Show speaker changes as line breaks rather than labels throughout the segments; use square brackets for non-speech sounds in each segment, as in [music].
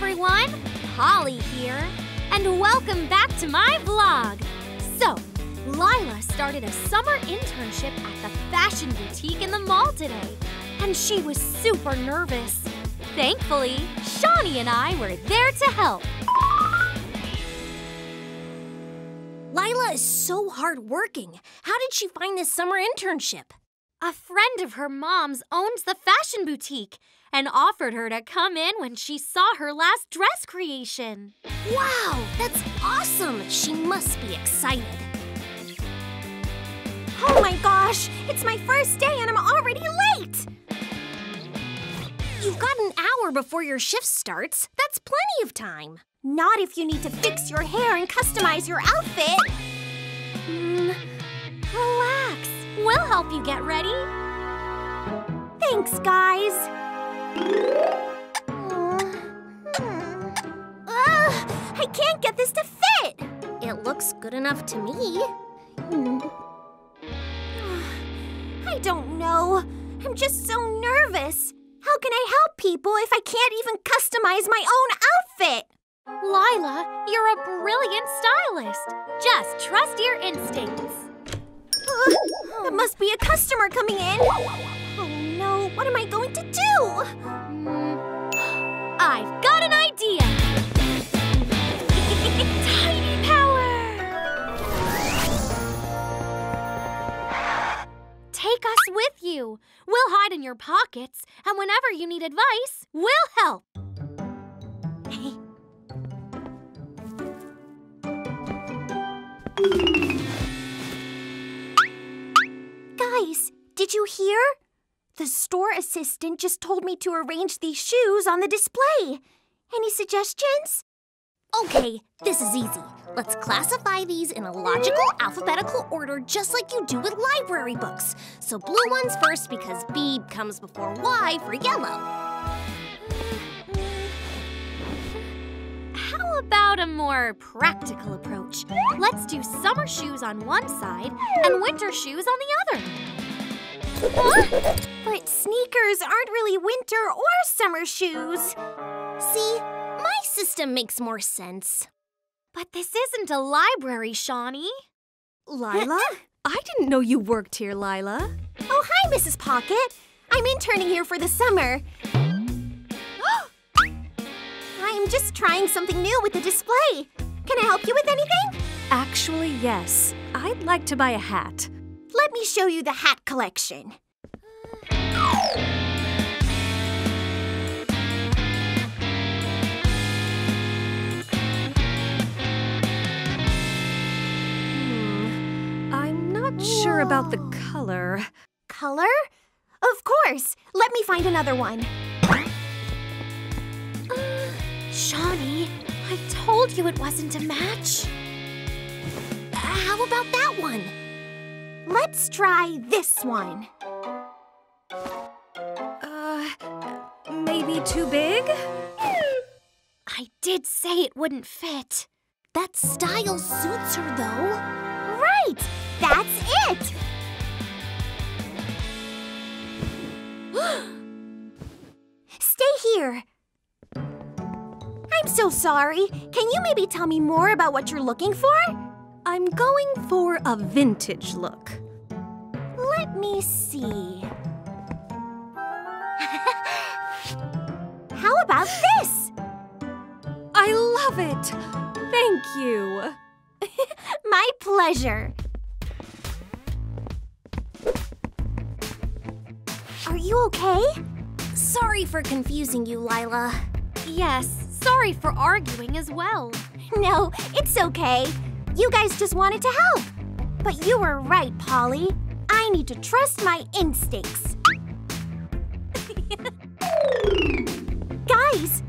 everyone! Polly here, and welcome back to my vlog. So, Lila started a summer internship at the fashion boutique in the mall today, and she was super nervous. Thankfully, Shani and I were there to help.
Lila is so hardworking. How did she find this summer internship?
A friend of her mom's owns the fashion boutique and offered her to come in when she saw her last dress creation.
Wow, that's awesome! She must be excited.
Oh my gosh, it's my first day and I'm already late!
You've got an hour before your shift starts. That's plenty of time.
Not if you need to fix your hair and customize your outfit.
Mm, relax. We'll help you get ready.
Thanks, guys. Ugh, I can't get this to fit.
It looks good enough to me. [sighs]
I don't know. I'm just so nervous. How can I help people if I can't even customize my own outfit?
Lila, you're a brilliant stylist. Just trust your instincts.
Uh, there must be a customer coming in.
You. We'll hide in your pockets, and whenever you need advice, we'll help. [laughs]
Guys, did you hear? The store assistant just told me to arrange these shoes on the display. Any suggestions?
Okay, this is easy. Let's classify these in a logical, alphabetical order just like you do with library books. So blue ones first because B comes before Y for yellow.
How about a more practical approach? Let's do summer shoes on one side and winter shoes on the other.
Huh? But sneakers aren't really winter or summer shoes.
See, system makes more sense.
But this isn't a library, Shani.
Lila? [laughs] I didn't know you worked here, Lila.
Oh, hi, Mrs. Pocket. I'm interning here for the summer. [gasps] I'm just trying something new with the display. Can I help you with anything?
Actually, yes. I'd like to buy a hat.
Let me show you the hat collection.
Sure about the color.
Color? Of course. Let me find another one.
Uh, Shani, I told you it wasn't a match.
How about that one?
Let's try this one.
Uh, maybe too big?
I did say it wouldn't fit.
That style suits her, though.
Right! That's it! [gasps] Stay here. I'm so sorry. Can you maybe tell me more about what you're looking for?
I'm going for a vintage look.
Let me see. [laughs] How about this?
I love it! Thank you.
My pleasure. Are you okay?
Sorry for confusing you, Lila.
Yes, sorry for arguing as well.
No, it's okay. You guys just wanted to help. But you were right, Polly. I need to trust my instincts. [laughs] Guys,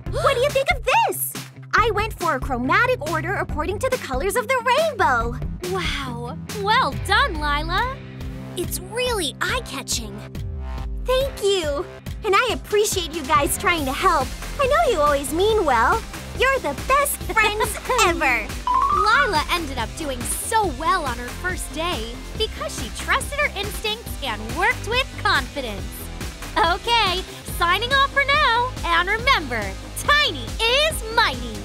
I went for a chromatic order according to the colors of the rainbow.
Wow, well done, Lila.
It's really eye-catching.
Thank you. And I appreciate you guys trying to help. I know you always mean well. You're the best [laughs] friends ever.
Lila ended up doing so well on her first day because she trusted her instincts and worked with confidence. Okay, signing off for now. And remember, Tiny is mighty.